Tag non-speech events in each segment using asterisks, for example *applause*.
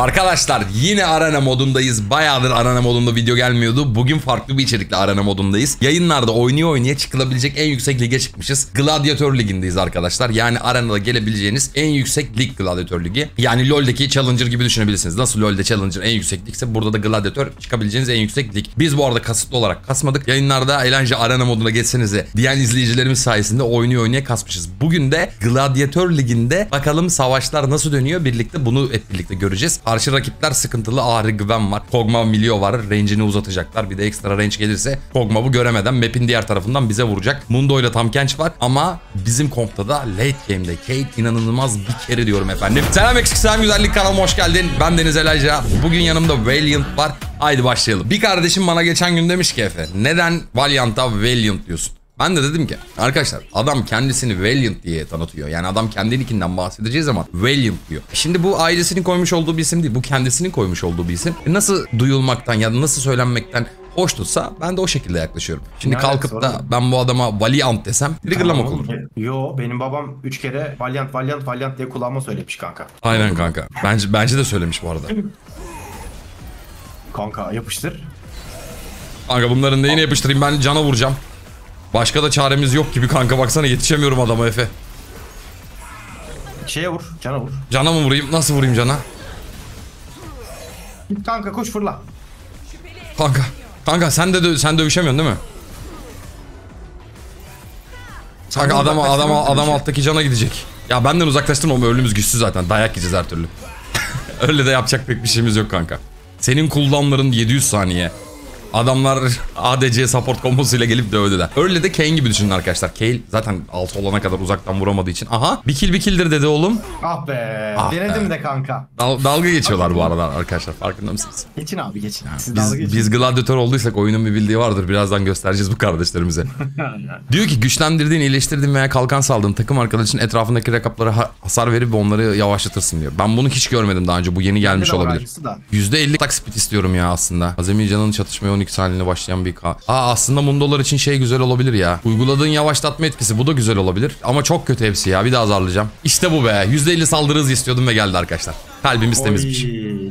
Arkadaşlar yine arena modundayız. Bayağıdır arena modunda video gelmiyordu. Bugün farklı bir içerikle arena modundayız. Yayınlarda oynaya oynaya çıkılabilecek en yüksek lige çıkmışız. Gladyatör ligindeyiz arkadaşlar. Yani arenada gelebileceğiniz en yüksek lig gladyatör ligi. Yani LoL'deki Challenger gibi düşünebilirsiniz. Nasıl LoL'de Challenger en yüksek ligse burada da gladyatör çıkabileceğiniz en yüksek lig. Biz bu arada kasıtlı olarak kasmadık. Yayınlarda eğlence arena moduna geçsenize diyen izleyicilerimiz sayesinde oynaya oynaya kasmışız. Bugün de gladyatör liginde bakalım savaşlar nasıl dönüyor birlikte bunu hep birlikte göreceğiz. Karşı rakipler sıkıntılı. Ahri Gwen var. Kog'Maw Milio var. Range'ini uzatacaklar. Bir de ekstra range gelirse Kog'Maw'u göremeden map'in diğer tarafından bize vuracak. Mundo ile Tam Kench var ama bizim kompta da late game'de Kate inanılmaz bir kere diyorum efendim. Selam eksik selam güzellik kanalıma hoş geldin. Ben Deniz Elijah. Bugün yanımda Valiant var. Haydi başlayalım. Bir kardeşim bana geçen gün demiş ki Efe neden Valiant'a Valiant diyorsun? Ben de dedim ki arkadaşlar adam kendisini Valiant diye tanıtıyor. Yani adam kendi nickinden bahsedeceği zaman Valiant diyor. Şimdi bu ailesinin koymuş olduğu bir isim değil. Bu kendisinin koymuş olduğu bir isim. E Nasıl duyulmaktan ya da nasıl söylenmekten hoş tutsa ben de o şekilde yaklaşıyorum. Şimdi Ne kalkıp alakası da ben bu adama Valiant desem triggerlamak Tamam olur. Yo benim babam 3 kere Valiant Valiant Valiant diye kulağıma söylemiş kanka. Aynen kanka. Bence bence de söylemiş bu arada. Kanka yapıştır. Kanka bunların neyini yapıştırayım ben cana vuracağım. Başka da çaremiz yok gibi kanka baksana yetişemiyorum adama Efe. Şeye vur, cana vur. Cana mı vurayım? Nasıl vurayım cana? Git kanka koş fırla. Kanka. Kanka sen de dö- sen dövüşemiyorsun değil mi? Kanka adam adam adam alttaki cana gidecek. Ya benden uzaklaştırma ama ölümümüz güçsüz zaten. Dayak yiyeceğiz her türlü. *laughs* Öyle de yapacak pek bir şeyimiz yok kanka. Senin cooldown'ların 700 saniye. Adamlar ADC support kombosuyla gelip dövdüler. Öyle de Kane gibi düşünün arkadaşlar. Kale zaten alt olana kadar uzaktan vuramadığı için. Aha bir kill bir killdir dedi oğlum. Ah be. Ah denedim be. de kanka. Dal- dalga geçiyorlar bu arada arkadaşlar farkında mısınız? Geçin abi geçin. Siz Biz, geçin. biz gladyatör olduysak oyunun bir bildiği vardır. Birazdan göstereceğiz bu kardeşlerimize. *laughs* Diyor ki güçlendirdiğin, iyileştirdiğin veya kalkan saldığın takım arkadaşın etrafındaki rakiplara ha- hasar verip onları yavaşlatırsın diyor. Ben bunu hiç görmedim daha önce. Bu yeni gelmiş olabilir. aynısı da. %50 atak speed istiyorum ya aslında. Azami Can'ın çatışmaya 12 saniyede başlayan bir Aa aslında Mundolar için şey güzel olabilir ya. Uyguladığın yavaşlatma etkisi bu da güzel olabilir. Ama çok kötü hepsi ya. Bir daha azarlayacağım. İşte bu be. %50 saldırı hızı istiyordum ve geldi arkadaşlar. Kalbimiz temizmiş.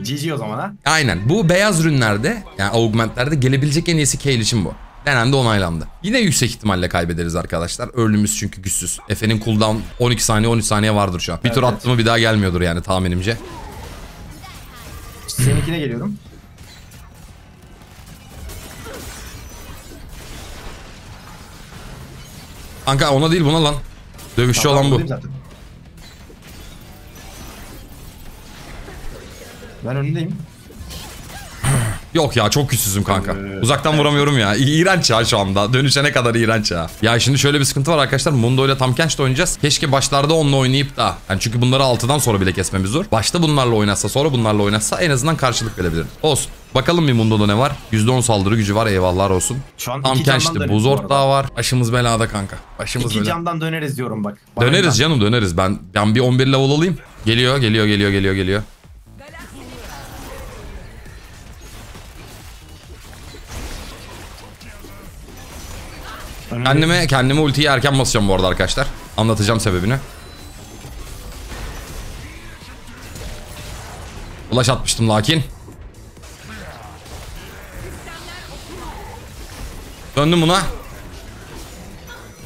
GG o zaman ha. Aynen. Bu beyaz ürünlerde yani augmentlerde gelebilecek en iyisi Kale için bu. Denendi onaylandı. Yine yüksek ihtimalle kaybederiz arkadaşlar. Ölümümüz çünkü güçsüz. Efe'nin cooldown 12 saniye 13 saniye vardır şu an. Bir tur Evet. attı mı bir daha gelmiyordur yani tahminimce. Seninkine geliyorum. Kanka ona değil buna lan. Dövüşçü Tamam, olan bu. zaten. Ben önündeyim. *clears throat* Yok ya çok güçsüzüm kanka. Evet. Uzaktan vuramıyorum ya. İğrenç ya şu anda. Dönüşene kadar iğrenç ya. Ya şimdi şöyle bir sıkıntı var arkadaşlar. Mundo ile Tam Kench'te oynayacağız. Keşke başlarda onunla oynayıp da. Yani çünkü bunları 6'dan sonra bile kesmemiz zor. Başta bunlarla oynatsa sonra bunlarla oynatsa en azından karşılık verebilirim. Olsun. Bakalım bir Mundo'da ne var? %10 saldırı gücü var eyvallahlar olsun. Şu an Tam bu Buzort daha var. Başımız belada kanka. Başımız İki belada. candan döneriz diyorum bak. Bana Döneriz canım döneriz. Ben ben bir 11 level alayım. Geliyor geliyor geliyor geliyor geliyor. Kendime kendime ultiyi erken basacağım bu arada arkadaşlar. Anlatacağım sebebini. Ulaş atmıştım lakin. Döndüm buna.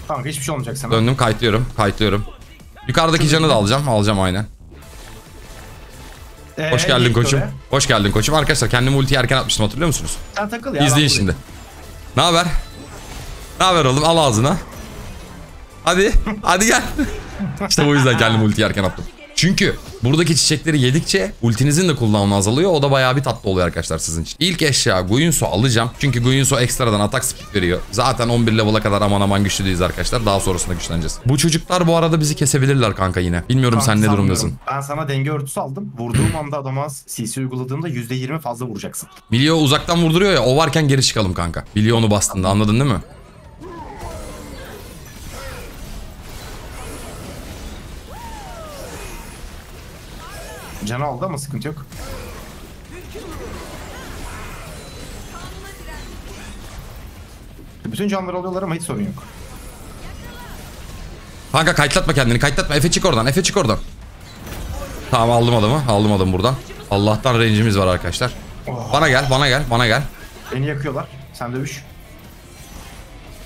Kanka hiçbir şey olmayacak sana. Döndüm kayıtlıyorum. Kayıtlıyorum. Yukarıdaki canı da alacağım. Alacağım aynen. Ee, Hoş geldin koçum. oraya. Hoş geldin koçum. Arkadaşlar kendime ultiyi erken atmıştım hatırlıyor musunuz? Sen takıl ya. İzleyin şimdi. Ne haber? Ne haber oğlum? Al ağzına. Hadi. *laughs* Hadi gel. işte bu yüzden kendimi ulti erken attım. Çünkü buradaki çiçekleri yedikçe ultinizin de cooldown'u azalıyor. O da bayağı bir tatlı oluyor arkadaşlar sizin için. İlk eşya Guinsoo alacağım. Çünkü Guinsoo ekstradan atak speed veriyor. Zaten 11 level'a kadar aman aman güçlü değiliz arkadaşlar. Daha sonrasında güçleneceğiz. Bu çocuklar bu arada bizi kesebilirler kanka yine. Bilmiyorum Kanka sen ne durumdasın. Ben sana denge örtüsü aldım. Vurduğum anda adama CC uyguladığımda %20 fazla vuracaksın. Milio uzaktan vurduruyor ya o varken geri çıkalım kanka. Milio onu bastığında anladın değil mi? Canı aldı ama sıkıntı yok. Bütün canları alıyorlar ama hiç sorun yok. Kanka kayıtlatma kendini kayıtlatma. Efe çık oradan Efe çık oradan. Tamam aldım adamı aldım adamı buradan. Allah'tan range'imiz var arkadaşlar. Oh. Bana gel, bana gel, bana gel. Beni yakıyorlar. Sen dövüş.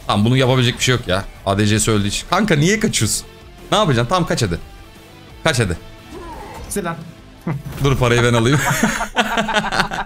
Tamam bunu yapabilecek bir şey yok ya. ADC'si öldü hiç. Kanka niye kaçıyorsun? Ne yapacaksın? Tamam kaç hadi. Kaç hadi. Silen. Dur parayı ben alayım. *laughs*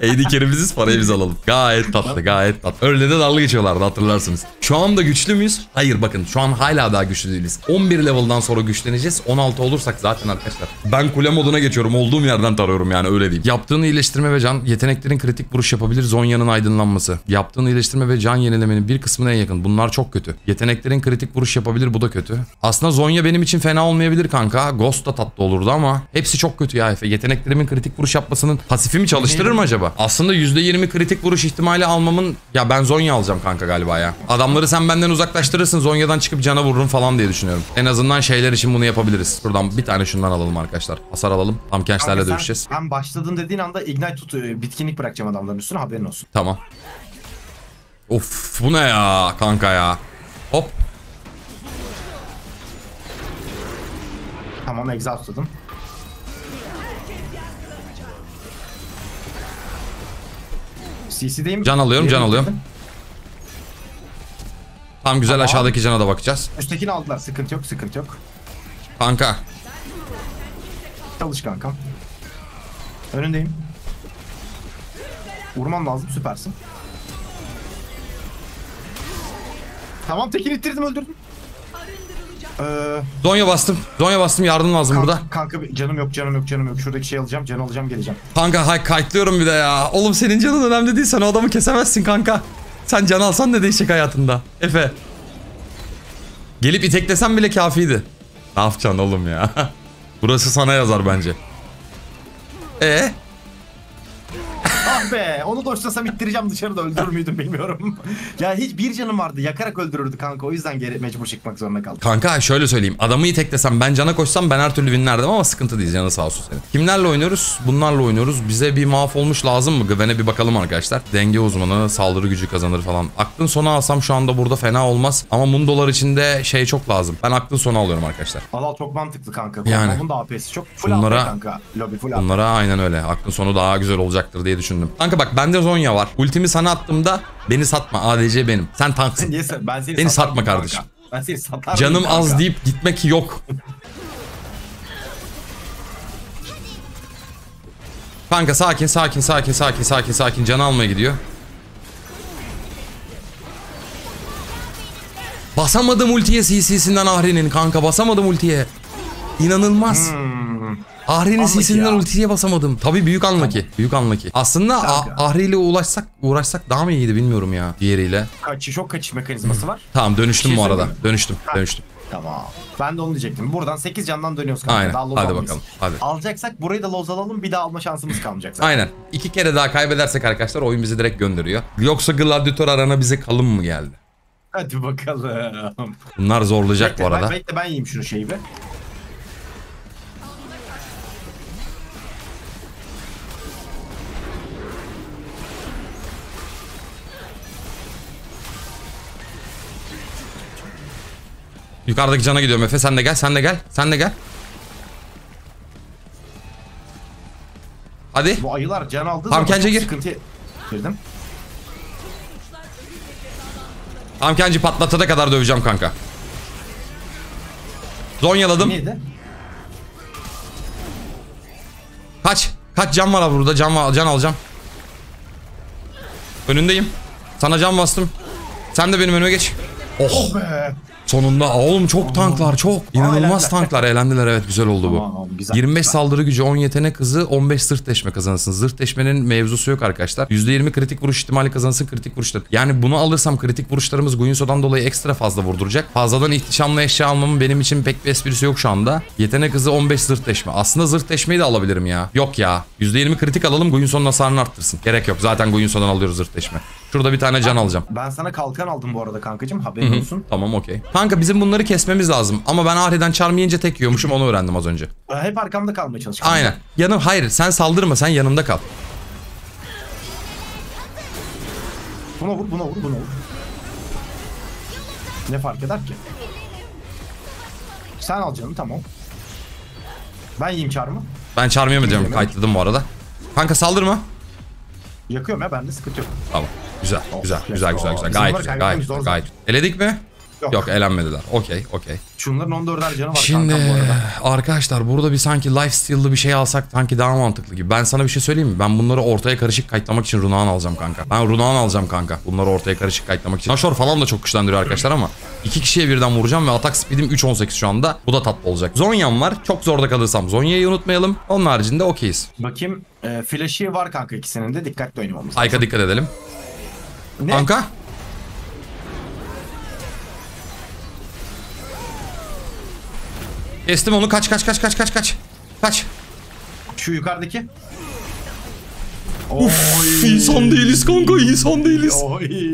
AD carry'miziz parayı biz alalım. Gayet tatlı gayet tatlı. Öyle de dalga geçiyorlardı hatırlarsınız. Şu anda güçlü müyüz? Hayır bakın şu an hala daha güçlü değiliz. 11 level'dan sonra güçleneceğiz. 16 olursak zaten arkadaşlar. Ben kule moduna geçiyorum. Olduğum yerden tarıyorum yani öyle diyeyim. Yaptığın iyileştirme ve can yeteneklerin kritik vuruş yapabilir. Zonya'nın aydınlanması. Yaptığın iyileştirme ve can yenilemenin bir kısmına en yakın. Bunlar çok kötü. Yeteneklerin kritik vuruş yapabilir. Bu da kötü. Aslında Zonya benim için fena olmayabilir kanka. Ghost da tatlı olurdu ama hepsi çok kötü ya Efe. Yeteneklerimin kritik vuruş yapmasının pasifimi çalıştırır mı acaba? Aslında %20 kritik vuruş ihtimali almamın ya ben Zonya alacağım kanka galiba ya. Adamları sen benden uzaklaştırırsın Zonya'dan çıkıp cana vururum falan diye düşünüyorum. En azından şeyler için bunu yapabiliriz. Buradan bir tane şundan alalım arkadaşlar. Hasar alalım. Tam Kanka gençlerle sen- dövüşeceğiz. Ben başladın dediğin anda ignite tut e, bitkinlik bırakacağım adamların üstüne haberin olsun. Tamam. Of bu ne ya kanka ya. Hop. Tamam exhaust tuttum. CC'deyim. Can alıyorum, can Geri alıyorum. gittim. Tam güzel Tamam. aşağıdaki cana da bakacağız. Üsttekini aldılar. Sıkıntı yok, sıkıntı yok. Kanka. Çalış kankam. Önündeyim. Vurman lazım, süpersin. Tamam tekini ittirdim öldürdüm. Ee, Zonya bastım. Zonya bastım yardım lazım kanka, burada. kanka canım yok canım yok canım yok. Şuradaki şey alacağım, can alacağım geleceğim. Kanka hay kayıtlıyorum bir de ya. Oğlum senin canın önemli değil. Sen o adamı kesemezsin kanka. Sen can alsan ne değişecek hayatında? Efe. Gelip iteklesen bile kafiydi. Ne yapacaksın oğlum ya? *laughs* Burası sana yazar bence. E Be onu doşlasam ittireceğim dışarıda öldürür müydüm bilmiyorum. ya hiç bir canım vardı yakarak öldürürdü kanka o yüzden geri mecbur çıkmak zorunda kaldım. Kanka şöyle söyleyeyim. Adamı iteklesem ben cana koşsam ben her türlü winlerdim ama sıkıntı değil. Canı sağ olsun senin. Kimlerle oynuyoruz? Bunlarla oynuyoruz. Bize bir mahvolmuş lazım mı? Gwen'e bir bakalım arkadaşlar. Denge uzmanı, saldırı gücü kazanır falan. Aklın sonu alsam şu anda burada fena olmaz. Ama Mundolar içinde şey çok lazım. Ben aklın sonu alıyorum arkadaşlar. Al al çok mantıklı kanka. Yani. Bunun da AP'si çok. Full Bunlara- AP kanka. Lobby full AP. Bunlara aynen öyle. Aklın sonu daha güzel olacaktır diye düşündüm. Kanka bak bende Zonya var. Ultimi sana attığımda beni satma. ADC benim. Sen tanksın. Niye sen- ben seni Beni satarım satma kanka. kardeşim. Ben seni satarım Canım kanka. az deyip gitmek yok. Kanka sakin sakin sakin sakin sakin sakin can almaya gidiyor. Basamadım ultiye CC'sinden Ahri'nin kanka basamadım ultiye. İnanılmaz. Ahri'nin ya. ultiye basamadım. Tabii büyük anlaki. Büyük anlaki. Aslında Ahri ile ulaşsak uğraşsak daha mı iyiydi bilmiyorum ya diğeriyle. Kaçış, çok kaçış mekanizması var. Tamam dönüştüm şey bu arada. mi? Dönüştüm. Ha. Dönüştüm. Tamam. Ben de onu diyecektim. Buradan 8 candan dönüyoruz kanka. Aynen. Daha Hadi almayız. bakalım. Hadi. Alacaksak burayı da loz alalım bir daha alma şansımız kalmayacak zaten. Aynen. İki kere daha kaybedersek arkadaşlar oyun bizi direkt gönderiyor. Yoksa Gladiator arana bize kalın mı geldi? Hadi bakalım. Bunlar zorlayacak Bekle, bu arada. Ben, bekle ben yiyeyim şunu şeyi bir. Yukarıdaki cana gidiyorum Efe. Sen de gel. Sen de gel. Sen de gel. Hadi. Bu ayılar can aldığı Tamam, zaman Kence çok gir. sıkıntı girdim. Amkenci patlatana kadar döveceğim kanka. Zonyaladım. Neydi? Kaç. Kaç can var burada. Can, var, can alacağım. Önündeyim. Sana can bastım. Sen de benim önüme geç. Oh. Be. Sonunda oğlum çok tanklar çok. İnanılmaz tanklar eğlendiler evet güzel oldu bu. Tamam, güzel, 25 güzel. saldırı gücü 10 yetenek hızı 15 zırh deşme kazanırsın. Zırh deşmenin mevzusu yok arkadaşlar. %20 kritik vuruş ihtimali kazanırsın kritik vuruşlar. Yani bunu alırsam kritik vuruşlarımız Guinsoo'dan dolayı ekstra fazla vurduracak. Fazladan ihtişamlı eşya almamın benim için pek bir esprisi yok şu anda. Yetenek hızı 15 zırh deşme. Aslında zırh deşmeyi de alabilirim ya. Yok ya. %20 kritik alalım Guinsoo'nun hasarını arttırsın. Gerek yok. Zaten Guinsoo'dan alıyoruz zırh deşme. Şurada bir tane can alacağım. Ben sana kalkan aldım bu arada kankacım haberin olsun. Tamam okey. Kanka bizim bunları kesmemiz lazım. Ama ben Ahri'den çarmı yiyince tek yiyormuşum onu öğrendim az önce. Ee, Hep arkamda kalmaya çalış. Aynen. Yanım hayır sen saldırma sen yanımda kal. Buna vur buna vur buna vur. Ne fark eder ki? Sen al canım tamam. Ben yiyeyim çarmı. Ben çarmıya mı diyorum? Kayıtladım bu arada. Kanka saldırma. Yakıyorum ya bende sıkıntı yok. Tamam. Güzel, Oh, güzel, güzel, güzel, güzel. Bizim Gayet güzel, gayet güzel, gayet güzel. Eledik mi? Yok. Yok, elenmediler. Okey, okey. Şunların 14'er canı var Şimdi kankam bu arada. arkadaşlar burada bir sanki lifesteal'lı bir şey alsak sanki daha mantıklı gibi. Ben sana bir şey söyleyeyim mi? Ben bunları ortaya karışık kayıtlamak için Runağan alacağım kanka. Ben Runağan alacağım kanka. Bunları ortaya karışık kayıtlamak için. Nashor falan da çok güçlendiriyor arkadaşlar ama iki kişiye birden vuracağım ve atak speed'im 3.18 şu anda. Bu da tatlı olacak. Zonya'm var. Çok zorda kalırsam Zonya'yı unutmayalım. Onun haricinde okeyiz. Bakayım e, flash'i var kanka ikisinin de dikkatli oynamamız lazım. Ayka dikkat edelim. Ne? Kanka. Kestim onu. Kaç kaç kaç kaç kaç kaç. Kaç. Şu yukarıdaki. Uf, insan değiliz kanka insan değiliz.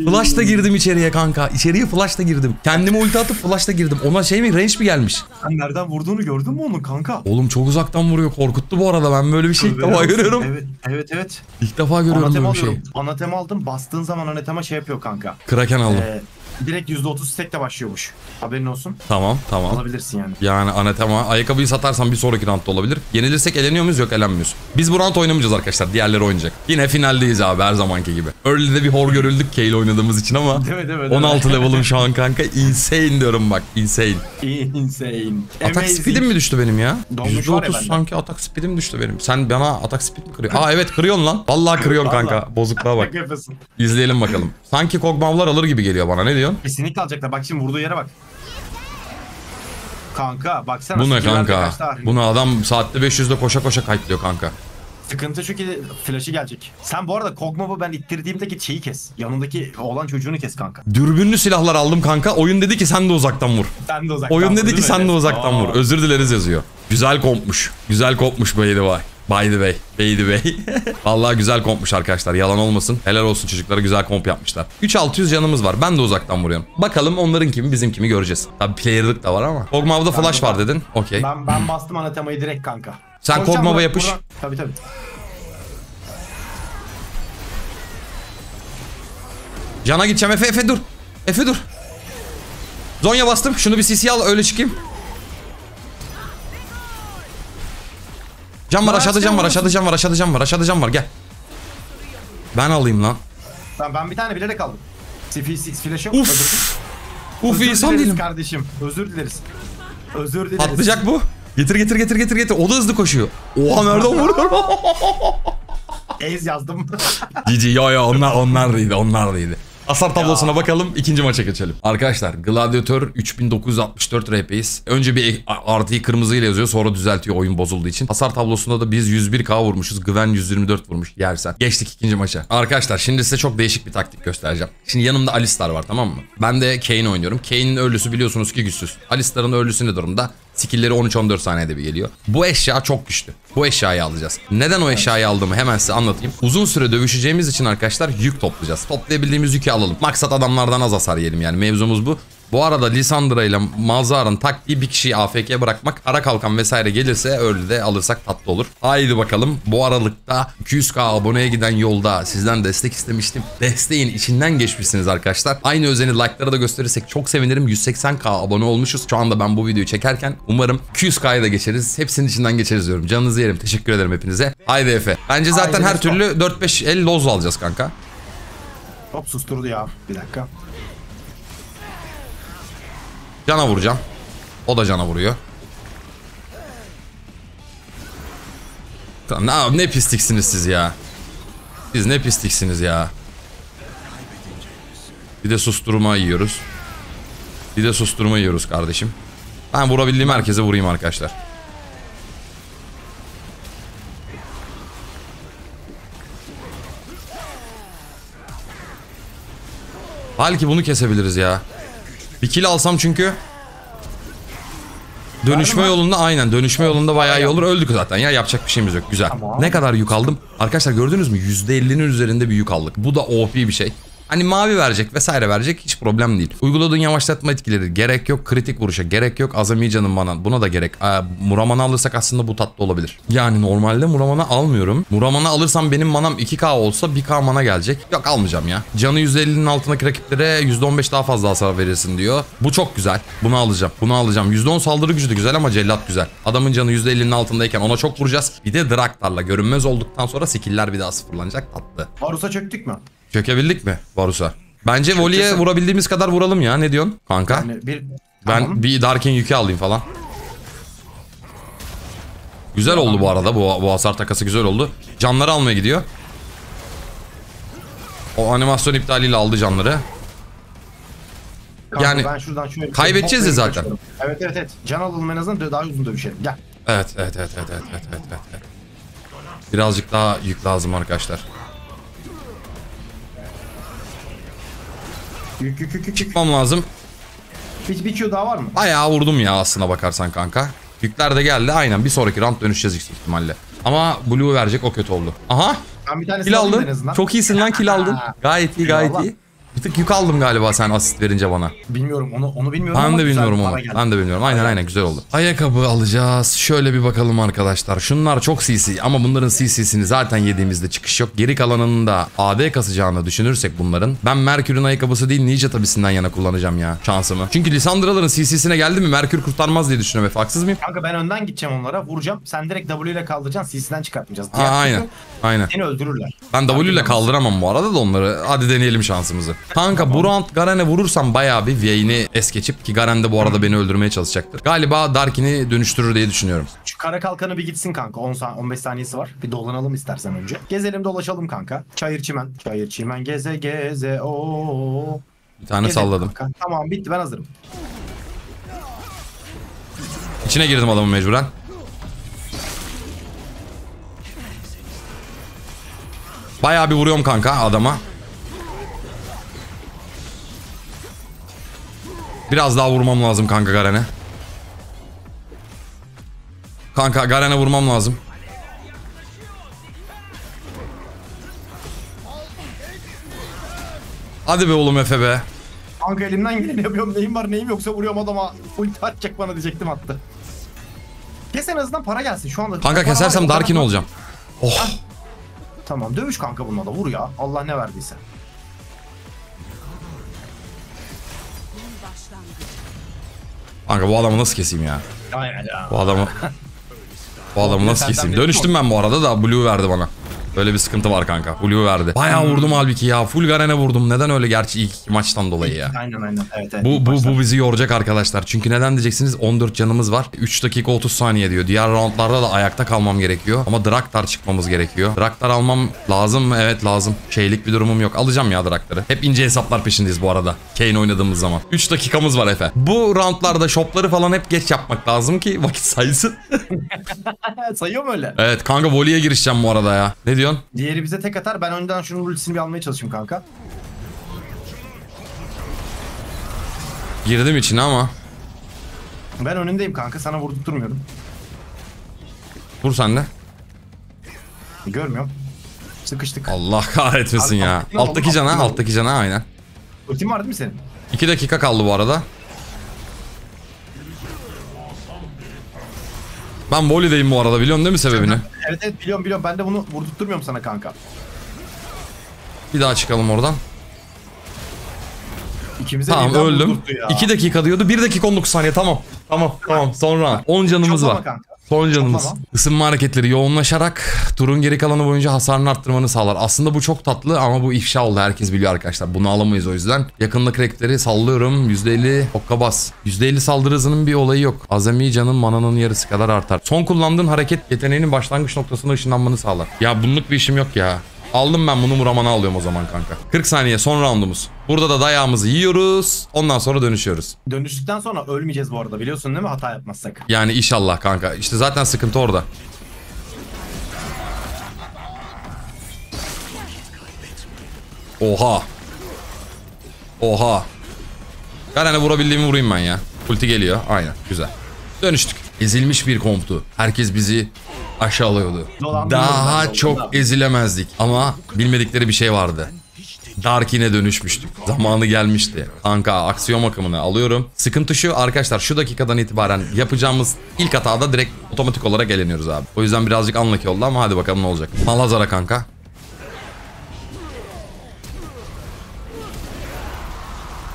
Flash'ta girdim içeriye kanka. İçeriye flash'ta girdim. Kendime ulti atıp flash'ta girdim. Ona şey mi range mi gelmiş? Sen nereden vurduğunu gördün mü onun kanka? Oğlum çok uzaktan vuruyor. Korkuttu bu arada. Ben böyle bir şey ilk defa görüyorum. Evet evet evet. İlk defa görüyorum Anatem böyle bir şey. alıyorum. Anatem aldım bastığın zaman anatema şey yapıyor kanka. Kraken aldım. Ee, direkt %30 stack de başlıyormuş. Haberin olsun. Tamam tamam. Alabilirsin yani. Yani anatema. Ayakkabıyı satarsan bir sonraki roundda olabilir. Yenilirsek eleniyor muyuz? Yok elenmiyoruz. Biz bu round oynamayacağız arkadaşlar. Diğerleri oynayacak. Yine finaldeyiz abi her zamanki gibi. Early'de bir hor görüldük Kayle oynadığımız için ama. Değil mi, değil mi, değil mi? 16 level'ım şu an *laughs* kanka. Insane diyorum bak. Insane. Insane. Atak speed'im mi düştü benim ya? Ya %30 bende. sanki atak speed'im düştü benim. Sen bana atak speed mi kırıyorsun? Aa evet kırıyorsun lan. Vallahi kırıyorsun kanka. Bozukluğa bak. *laughs* İzleyelim bakalım. Sanki kogmavlar alır gibi geliyor bana. Ne diyorsun? Kesinlikle alacaklar. Bak şimdi vurduğu yere bak. Kanka baksana. Bu ne kanka? Bunu adam saatte 500'de koşa koşa kayıtlıyor kanka. Sıkıntı şu ki flash'ı gelecek. Sen bu arada Kog'Maw'u ben ittirdiğimdeki şeyi kes. Yanındaki oğlan çocuğunu kes kanka. Dürbünlü silahlar aldım kanka. Oyun dedi ki sen de uzaktan vur. Sen de uzaktan Oyun vur, dedi ki sen de uzaktan Aa. vur. Özür dileriz yazıyor. Güzel kompmuş. Güzel kompmuş by the way. By the way. By the way. *laughs* Vallahi güzel kompmuş arkadaşlar. Yalan olmasın. Helal olsun çocuklara güzel komp yapmışlar. 3600 canımız var. Ben de uzaktan vuruyorum. Bakalım onların kimi bizim kimi göreceğiz. Tabi player'lık da var ama. Kog'Maw'da flash var dedin. Okey. Ben, ben bastım anatemayı direkt kanka. Sen Koşacağım buradan- yapış. buradan- Tabii tabii. Cana gideceğim. Efe Efe dur. Efe dur. Zonya bastım. Şunu bir CC al öyle çıkayım. Cam var aşağıda cam var aşağı aşağıda cam var aşağıda cam var aşağıda cam var gel. Ben alayım lan. Ben, ben bir tane bilerek aldım. CP6 flash'ı Uf. Uf. Uf insan değilim. kardeşim. Özür dileriz. Özür dileriz. Patlayacak bu. Getir getir getir getir getir. O da hızlı koşuyor. Oha nereden vuruyor? Ez yazdım. *laughs* Cici yo yo onlar onlar değildi onlar değildi. Hasar tablosuna bakalım ikinci maça geçelim. Arkadaşlar Gladiator 3964 RP'yiz. Önce bir artıyı kırmızıyla yazıyor sonra düzeltiyor oyun bozulduğu için. Hasar tablosunda da biz 101k vurmuşuz. Gwen 124 vurmuş yersen. Geçtik ikinci maça. Arkadaşlar şimdi size çok değişik bir taktik göstereceğim. Şimdi yanımda Alistar var tamam mı? Ben de Kayn oynuyorum. Kayn'in ölüsü biliyorsunuz ki güçsüz. Alistar'ın ölüsü ne durumda? Skill'leri 13-14 saniyede bir geliyor. Bu eşya çok güçlü. Bu eşyayı alacağız. Neden o eşyayı aldığımı hemen size anlatayım. Uzun süre dövüşeceğimiz için arkadaşlar yük toplayacağız. Toplayabildiğimiz yükü alalım. Maksat adamlardan az hasar yiyelim yani mevzumuz bu. Bu arada Lisandra ile Mazhar'ın taktiği bir kişiyi AFK bırakmak. Ara kalkan vesaire gelirse öyle de alırsak tatlı olur. Haydi bakalım bu aralıkta 200k aboneye giden yolda sizden destek istemiştim. Desteğin içinden geçmişsiniz arkadaşlar. Aynı özeni like'lara da gösterirsek çok sevinirim. 180k abone olmuşuz. Şu anda ben bu videoyu çekerken umarım 200k'ya da geçeriz. Hepsinin içinden geçeriz diyorum. Canınızı yerim. Teşekkür ederim hepinize. Haydi Efe. Bence zaten Haydi her türlü 4-5 el loz alacağız kanka. Hop susturdu ya. Bir dakika. Cana vuracağım. O da cana vuruyor. Ne, ne pisliksiniz siz ya. Siz ne pisliksiniz ya. Bir de susturma yiyoruz. Bir de susturma yiyoruz kardeşim. Ben vurabildiğim herkese vurayım arkadaşlar. Belki bunu kesebiliriz ya. Bir kill alsam çünkü Dönüşme Var yolunda aynen dönüşme yolunda bayağı iyi olur. Öldük zaten ya yapacak bir şeyimiz yok. Güzel. Tamam. Ne kadar yük aldım? Arkadaşlar gördünüz mü? %50'nin üzerinde bir yük aldık. Bu da OP bir şey. Hani mavi verecek vesaire verecek hiç problem değil. Uyguladığın yavaşlatma etkileri gerek yok. Kritik vuruşa gerek yok. Azami canın mana buna da gerek. Aa, Muraman'ı alırsak aslında bu tatlı olabilir. Yani normalde Muraman'ı almıyorum. Muraman'ı alırsam benim manam 2k olsa 1k mana gelecek. Yok almayacağım ya. Canı %50'nin altındaki rakiplere %15 daha fazla hasar verirsin diyor. Bu çok güzel. Bunu alacağım. Bunu alacağım. %10 saldırı gücü de güzel ama cellat güzel. Adamın canı %50'nin altındayken ona çok vuracağız. Bir de Draktar'la görünmez olduktan sonra skill'ler bir daha sıfırlanacak. Tatlı. Varus'a çöktük mü? Çökebildik mi Varus'a? Bence Voli'ye vurabildiğimiz kadar vuralım ya. Ne diyorsun kanka? Yani bir... Ben tamam. bir Darkin yükü alayım falan. Güzel oldu bu arada. Bu, bu hasar takası güzel oldu. Canları almaya gidiyor. O animasyon iptaliyle aldı canları. Kanka yani ben şuradan şöyle şey kaybedeceğiz ya zaten. Evet evet evet. Can alalım en azından daha uzun dövüşelim. Gel. Evet evet evet evet evet evet evet. evet. Birazcık daha yük lazım arkadaşlar. Yük yük yük yük. Çıkmam lazım. Bir, bir Q daha var mı? Bayağı vurdum ya aslına bakarsan kanka. Yükler de geldi. Aynen bir sonraki round dönüşeceğiz yüksek ihtimalle. Ama Blue verecek o kötü oldu. Aha Ben bir tanesini kill aldın. Çok iyisin lan kill aldın. *laughs* Gayet iyi gayet Eyvallah. iyi. Bir tık yük aldım galiba sen asist verince bana. Bilmiyorum onu onu bilmiyorum ama Ben de güzel bilmiyorum ama. para geldi. Ben de bilmiyorum. Aynen aynen güzel oldu. Ayakkabı alacağız. Şöyle bir bakalım arkadaşlar. Şunlar çok CC ama bunların CC'sini zaten yediğimizde çıkış yok. Geri kalanının da AD kasacağını düşünürsek bunların. Ben Merkür'ün ayakkabısı değil Ninja tabisinden yana kullanacağım ya şansımı. Çünkü Lisandra'ların CC'sine geldi mi Merkür kurtarmaz diye düşünüyorum. Efe, Haksız mıyım? Kanka ben önden gideceğim onlara vuracağım. Sen direkt W ile kaldıracaksın CC'den çıkartmayacağız. Aa, aynen. türlü Aynen. Seni öldürürler. Ben W ile kaldıramam bu arada da onları. Hadi deneyelim şansımızı. Kanka bu round Garen'e vurursam bayağı bir Vayne'i es geçip ki Garen de bu arada beni öldürmeye çalışacaktır. Galiba Darkin'i dönüştürür diye düşünüyorum. Şu kara kalkanı bir gitsin kanka. 10 san 15 saniyesi var. Bir dolanalım istersen önce. Gezelim dolaşalım kanka. Çayır çimen. Çayır çimen geze geze o. Bir tane salladım. Tamam bitti ben hazırım. İçine girdim adamın mecburen. Bayağı bir vuruyorum kanka adama. Biraz daha vurmam lazım kanka Garen'e. Kanka Garen'e vurmam lazım. Hadi be oğlum Efe be. Kanka elimden geleni yapıyorum. Neyim var neyim yoksa vuruyorum adama. Ulti atacak bana diyecektim attı. Kes en azından para gelsin şu anda. Kanka kesersem Darkin olacağım. Oh. Tamam dövüş kanka bununla da vur ya. Allah ne verdiyse. Kanka bu adamı nasıl keseyim ya? Aynen ya. Bu adamı... *laughs* Bu adamı nasıl keseyim? Dönüştüm ben bu arada da Blue verdi bana. Böyle bir sıkıntı var kanka. Blue verdi. Bayağı Hmm. vurdum halbuki ya. Full Garen'e vurdum. Neden öyle gerçi ilk maçtan dolayı ya. Aynen aynen. Evet evet. Bu, bu, bu bizi yoracak arkadaşlar. Çünkü neden diyeceksiniz 14 canımız var. 3 dakika 30 saniye diyor. Diğer roundlarda da ayakta kalmam gerekiyor. Ama Draktar çıkmamız gerekiyor. Draktar almam lazım mı? Evet lazım. Şeylik bir durumum yok. Alacağım ya Draktar'ı. Hep ince hesaplar peşindeyiz bu arada. Kane oynadığımız zaman. 3 dakikamız var Efe. Bu roundlarda shopları falan hep geç yapmak lazım ki vakit saysın. *laughs* Sayıyor mu öyle? evet kanka voleye girişeceğim bu arada ya. Ne diyorsun? Diğeri bize tek atar. Ben önden şunun ultisini bir almaya çalışayım kanka. Girdim içine ama. Ben önündeyim kanka. Sana vurdurtmuyorum. Vur sen de. Görmüyorum. Sıkıştık. Allah kahretmesin Abi, ya. Alttaki cana, alttaki cana aynen. Ultim var değil mi senin? 2 dakika kaldı bu arada. Ben volleydeyim bu arada biliyorsun değil mi sebebini? Evet evet biliyorum biliyorum. Ben de bunu vurdurtmuyorum sana kanka. Bir daha çıkalım oradan. İkimize Tamam öldüm. vurdurttu ya. 2 dakika diyordu. 1 dakika 19 saniye tamam. Tamam tamam sonra 10 canımız var. kanka. Son canımız. Çoklama. Isınma hareketleri yoğunlaşarak turun geri kalanı boyunca hasarını arttırmanı sağlar. Aslında bu çok tatlı ama bu ifşa oldu. Herkes biliyor arkadaşlar. Bunu alamayız o yüzden. Yakındaki rakipleri sallıyorum. %50 okka bas. %50 saldırı hızının bir olayı yok. Azami canın mananın yarısı kadar artar. Son kullandığın hareket yeteneğinin başlangıç noktasına ışınlanmanı sağlar. Ya bunluk bir işim yok ya. Aldım ben bunu Muraman'a alıyorum o zaman kanka. 40 saniye son roundumuz. Burada da dayağımızı yiyoruz. Ondan sonra dönüşüyoruz. Dönüştükten sonra ölmeyeceğiz bu arada biliyorsun değil mi hata yapmazsak. Yani inşallah kanka. İşte zaten sıkıntı orada. Oha. Oha. Garen'e vurabildiğimi vurayım ben ya. Ulti geliyor. Aynen. Güzel. Dönüştük. Ezilmiş bir komptu. Herkes bizi aşağılıyordu. Daha çok ezilemezdik. Ama bilmedikleri bir şey vardı. Darkin'e dönüşmüştük. Zamanı gelmişti. Kanka aksiyon akımını alıyorum. Sıkıntı şu arkadaşlar şu dakikadan itibaren yapacağımız ilk hatada direkt otomatik olarak eleniyoruz abi. O yüzden birazcık unlucky oldu ama hadi bakalım ne olacak. Malazara kanka.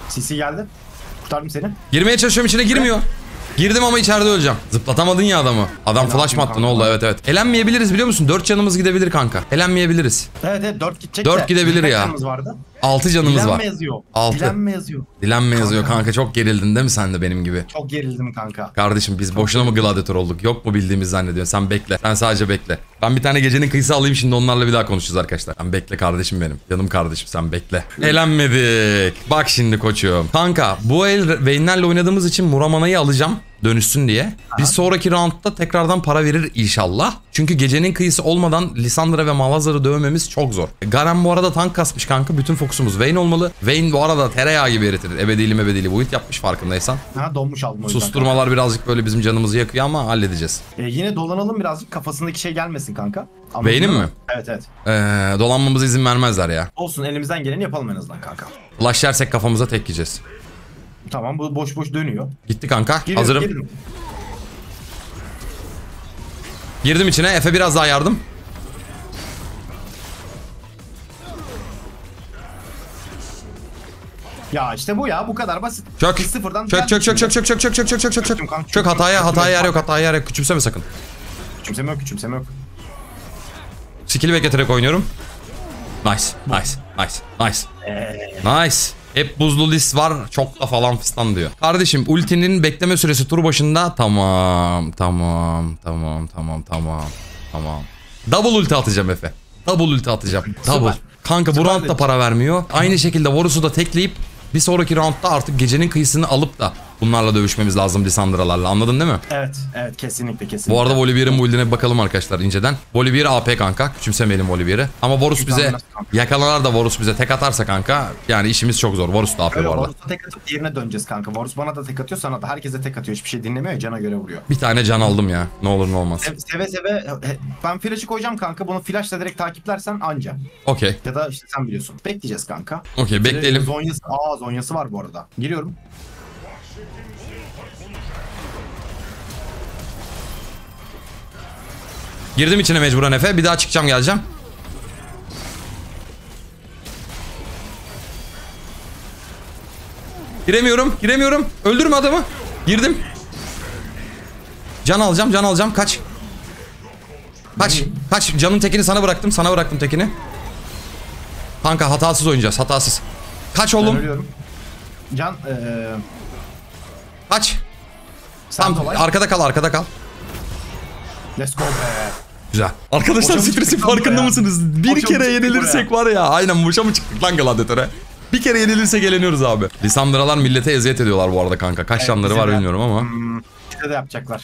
Sisi geldi. Kurtardım seni. Girmeye çalışıyorum içine girmiyor. Girdim ama içeride öleceğim. Zıplatamadın ya adamı. Adam Ne flash mı attı ne oldu evet evet. Elenmeyebiliriz biliyor musun? 4 canımız gidebilir kanka. Elenmeyebiliriz. Evet evet 4 gidecek Dört de. gidebilir Kaç ya. canımız vardı? 6 canımız Dilenme var. yazıyor. Altı. Dilenme yazıyor. Dilenme yazıyor Kanka. kanka. Çok gerildin değil mi sen de benim gibi? Çok gerildim kanka. Kardeşim biz boşuna mı gladyatör olduk? Yok mu bildiğimiz zannediyorsun? Sen bekle. Sen sadece bekle. Ben bir tane gecenin kıyısı alayım şimdi onlarla bir daha konuşacağız arkadaşlar. Sen bekle kardeşim benim. Canım kardeşim sen bekle. Elenmedik. Bak şimdi koçum. Kanka bu el Vayne'lerle oynadığımız için Muramana'yı alacağım. Dönüşsün diye. Bir sonraki roundda tekrardan para verir inşallah. Çünkü gecenin kıyısı olmadan Lisandra ve Malazar'ı dövmemiz çok zor. Garen bu arada tank kasmış kanka. Bütün fokusumuz Vayne olmalı. Vayne bu arada tereyağı gibi eritir. Ebedili mebedili build yapmış farkındaysan. Ha donmuş aldım. Susturmalar birazcık böyle bizim canımızı yakıyor ama halledeceğiz. E, yine dolanalım birazcık kafasındaki şey gelmesin kanka. Değil mi? Evet evet. Ee, dolanmamıza izin vermezler ya. Olsun elimizden geleni yapalım en azından kanka. Flash yersek kafamıza tek yiyeceğiz. Tamam bu boş boş dönüyor. Gitti kanka. Giriyorum, Hazırım. girdim. Girdim içine. Efe biraz daha yardım. Ya işte bu ya bu kadar basit. Çök. Biz sıfırdan Çök çök çök çök çök çök çök çök çök çök çök çök. Çök çöktüm. hataya hataya yer yok hataya yer yok. Küçümseme sakın. Küçümseme yok küçümseme yok. Skill'i bekleterek oynuyorum. Nice. Nice. Nice. Nice. Nice. Hep buzlu list var çok da falan fistan diyor. Kardeşim ultinin bekleme süresi tur başında tamam tamam tamam tamam tamam tamam. Double ulti atacağım Efe. Double ulti atacağım. Double. Kanka bu round da para vermiyor. Aynı şekilde Varus'u da tekleyip bir sonraki roundda artık gecenin kıyısını alıp da bunlarla dövüşmemiz lazım Lisandra'larla anladın değil mi? Evet evet kesinlikle kesinlikle. Bu arada Volibear'ın build'ine bir bakalım arkadaşlar inceden. Volibear AP kanka. Küçümsemeyelim Volibear'ı. Ama Varus bize yakalanar da Varus bize tek atarsa kanka yani işimiz çok zor. Varus da AP Öyle bu arada. Varus'a tek atıp diğerine döneceğiz kanka. Varus bana da tek atıyor sana da. Herkese tek atıyor. Hiçbir şey dinlemiyor cana göre vuruyor. Bir tane can aldım ya. Ne olur ne olmaz. Seve seve, seve ben flash'ı koyacağım kanka. Bunu flash'la direkt takiplersen anca. Okey. Ya da işte sen biliyorsun. Bekleyeceğiz kanka. Okey bekleyelim. Zonyası, aa zonyası var bu arada. Giriyorum. Girdim içine mecburen Efe. Bir daha çıkacağım geleceğim. Giremiyorum. Giremiyorum. Öldürme adamı. Girdim. Can alacağım. Can alacağım. Kaç. Kaç. Kaç. Canın tekini sana bıraktım. Sana bıraktım tekini. Kanka hatasız oynayacağız. Hatasız. Kaç oğlum. ölüyorum. Can eee Kaç. sen Tamam. Arkada kal. Arkada kal. Let's go be. Güzel. Arkadaşlar Boşa stresin farkında mısınız? Bir Boşa kere yenilirsek var ya. Aynen boşa mı çıktık lan gladyatöre? Bir kere yenilirsek eğleniyoruz abi. Lisandralar millete eziyet ediyorlar bu arada kanka. Kaç canları bize var de. bilmiyorum ama. Hmm, işte de yapacaklar.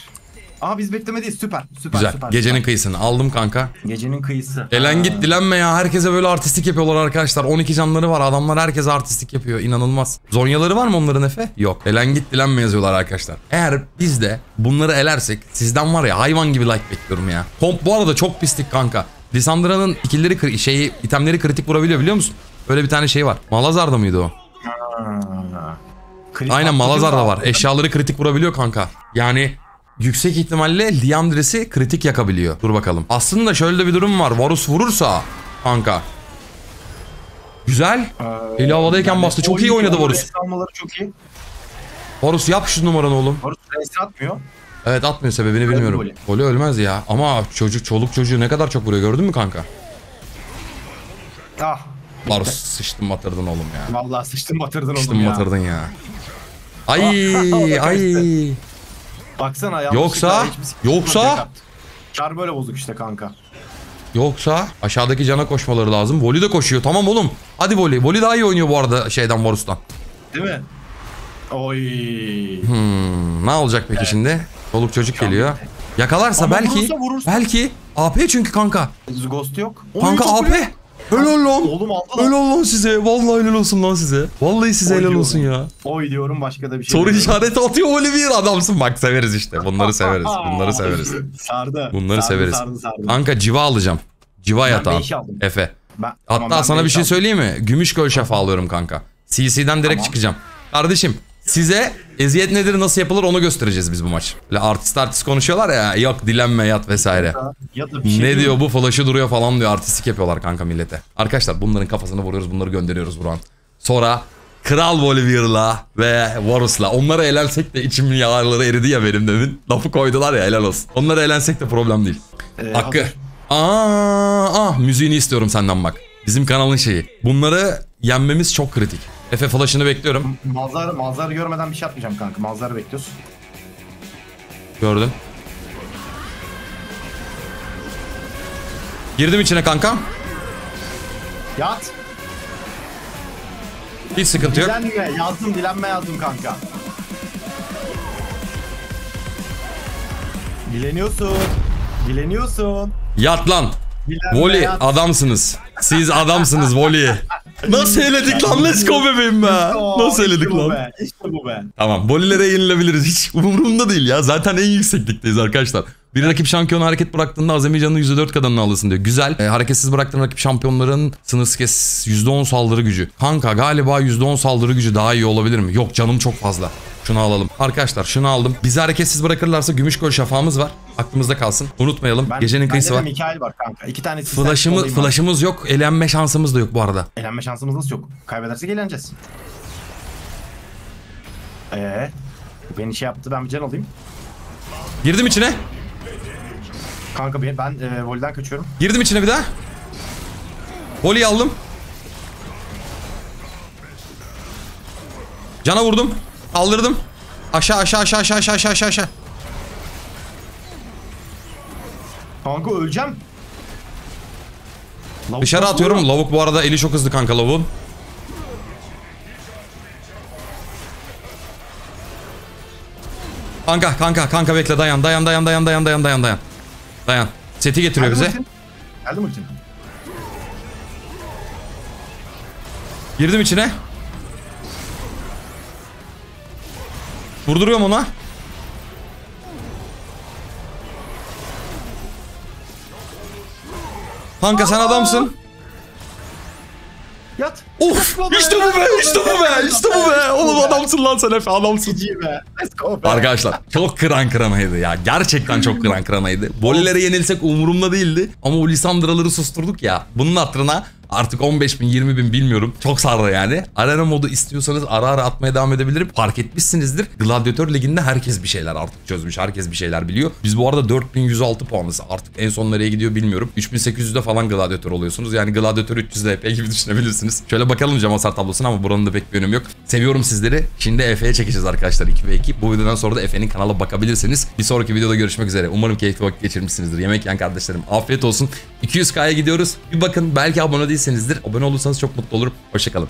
Aha biz beklemedeyiz. Süper. Süper Güzel. süper. Gecenin süper. kıyısını aldım kanka. Gecenin kıyısı. Elen git dilenme ya. Herkese böyle artistik yapıyorlar arkadaşlar. 12 canları var. Adamlar herkese artistik yapıyor. İnanılmaz. Zonyaları var mı onların Efe? Yok. Elen git dilenme yazıyorlar arkadaşlar. Eğer biz de bunları elersek sizden var ya hayvan gibi like bekliyorum ya. Komp bu arada çok pislik kanka. Lisandra'nın ikilleri şeyi itemleri kritik vurabiliyor biliyor musun? Öyle bir tane şey var. Malazar'da mıydı o? Kritik Aynen Malazar'da var. Eşyaları kritik vurabiliyor kanka. Yani yüksek ihtimalle Liandres'i kritik yakabiliyor. Dur bakalım. Aslında şöyle bir durum var. Varus vurursa kanka. Güzel. Ee, Eli havadayken yani bastı. Çok iyi oynadı Varus. Almaları çok iyi. Varus yap şu numaranı oğlum. Varus rest atmıyor. Evet atmıyor sebebini bilmiyorum. golü. Golü ölmez ya. Ama çocuk çoluk çocuğu ne kadar çok vuruyor gördün mü kanka? Ah. Varus sıçtın batırdın oğlum ya. Vallahi sıçtın batırdın oğlum Sıçtın ya. batırdın ya. Ay da *laughs* ay. Baksana Yoksa- yoksa-. Çar böyle bozuk işte kanka. Yoksa aşağıdaki cana koşmaları lazım. Voli de koşuyor. Tamam oğlum. Hadi Voli. Voli daha iyi oynuyor bu arada şeyden Varus'tan. Değil mi? Oy. Hmm, ne olacak peki şimdi? Çoluk çocuk geliyor. Yakalarsa Ama belki vurursa vurursa. belki AP çünkü kanka. Ghost yok. Kanka AP. Helal lan. Oğlum aldı lan. Helal lan size. Vallahi helal olsun lan size. Vallahi size Oy helal diyorum. olsun ya. Oy diyorum başka da bir şey Soru demiyorum. işareti atıyor Olivier adamsın bak severiz işte. Bunları severiz. Bunları *laughs* severiz. Sardı. Bunları sardı, severiz. Sardı sardı. Kanka civa alacağım. Civa yatağı. Efe. Ben, Hatta tamam, ben sana bir şey aldım. söyleyeyim mi? Gümüşgöl şafa alıyorum kanka. CC'den direkt Tamam. çıkacağım. Kardeşim size eziyet nedir nasıl yapılır onu göstereceğiz biz bu maç. Böyle artist artist konuşuyorlar ya yok dilenme yat vesaire. Ya da bir şey Ne diyor mi? bu flash'ı duruyor falan diyor artistik yapıyorlar kanka millete. Arkadaşlar bunların kafasını vuruyoruz bunları gönderiyoruz Buran. Sonra Kral Bolivar'la ve Varus'la onlara eğlensek de içim yağları eridi ya benim demin. Lafı koydular ya helal olsun. Onlara eğlensek de problem değil. Ee, Hakkı. hazır. Aa, ah, müziğini istiyorum senden bak. Bizim kanalın şeyi. Bunları yenmemiz çok kritik. Efe flash'ını bekliyorum. Manzara, manzara görmeden bir şey atmayacağım kanka. Manzara bekliyoruz. Gördün. Girdim içine kanka. Yat. Hiç sıkıntı yok. Dilenme yazdım dilenme yazdım kanka. Dileniyorsun. Dileniyorsun. Yat lan. Dilenme Voli yat. adamsınız. Siz adamsınız Voli. *laughs* Nasıl eledik lan? Let's go bebeğim be. Nasıl eledik lan? İşte bu be. Tamam. Volilere yenilebiliriz. Hiç umurumda değil ya. Zaten en yükseklikteyiz arkadaşlar. Bir rakip şampiyonu hareket bıraktığında azami canını %4 kadarını alırsın diyor. Güzel. E, hareketsiz bıraktığın rakip şampiyonların sınırsız kes %10 saldırı gücü. Kanka galiba %10 saldırı gücü daha iyi olabilir mi? Yok canım çok fazla. Şunu alalım. Arkadaşlar şunu aldım. Bizi hareketsiz bırakırlarsa Gümüşgöl şafağımız var. Aklımızda kalsın. Unutmayalım. Ben, Gecenin kıyısı var. Mikael var kanka. İki tane var. flash'ımız yok. Elenme şansımız da yok bu arada. Elenme şansımız nasıl yok? Kaybedersek eğleneceğiz. Ee, beni şey yaptı ben bir can alayım. Girdim içine. Kanka ben, ben e, volden kaçıyorum. Girdim içine bir daha. Voleyi aldım. Cana vurdum. Kaldırdım. Aşağı aşağı aşağı aşağı aşağı aşağı aşağı. Kanka öleceğim. Lavuk Dışarı atıyorum. vuruyor? Lavuk bu arada eli çok hızlı kanka lavuğun. Kanka kanka kanka bekle dayan dayan dayan dayan dayan dayan dayan dayan. Dayan. Seti getiriyor Geldi bize. ultin. Geldi mi ultin? Girdim içine. Vurduruyorum ona. Kanka sen adamsın. Yat. Of işte bu be işte bu be işte bu be. Oğlum adamsın lan sen Efe adamsın. Be. Be. Arkadaşlar çok kıran kıranaydı ya. Gerçekten çok kıran kıranaydı. Volelere yenilsek umurumda değildi. Ama o Lisandra'ları susturduk ya. Bunun hatırına artık 15 bin 20 bin bilmiyorum. Çok sardı yani. Arena modu istiyorsanız ara ara atmaya devam edebilirim. Fark etmişsinizdir. Gladyatör liginde herkes bir şeyler artık çözmüş. Herkes bir şeyler biliyor. Biz bu arada 4106 puanız. Artık en son nereye gidiyor bilmiyorum. 3800'de falan gladyatör oluyorsunuz. Yani gladyatör 300 LP gibi düşünebilirsiniz. Şöyle bakalım cam hasar tablosuna ama buranın da pek bir önemi yok. Seviyorum sizleri. Şimdi Efe'ye çekeceğiz arkadaşlar 2 ve 2. Bu videodan sonra da Efe'nin kanala bakabilirsiniz. Bir sonraki videoda görüşmek üzere. Umarım keyifli vakit geçirmişsinizdir. Yemek yiyen kardeşlerim. Afiyet olsun. 200K'ya gidiyoruz. Bir bakın belki abone değilsenizdir. Abone olursanız çok mutlu olurum. Hoşçakalın.